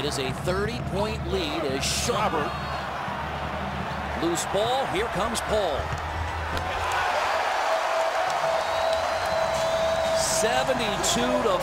It is a 30-point lead as Schaubert Loose ball. Here comes Paul. 72 to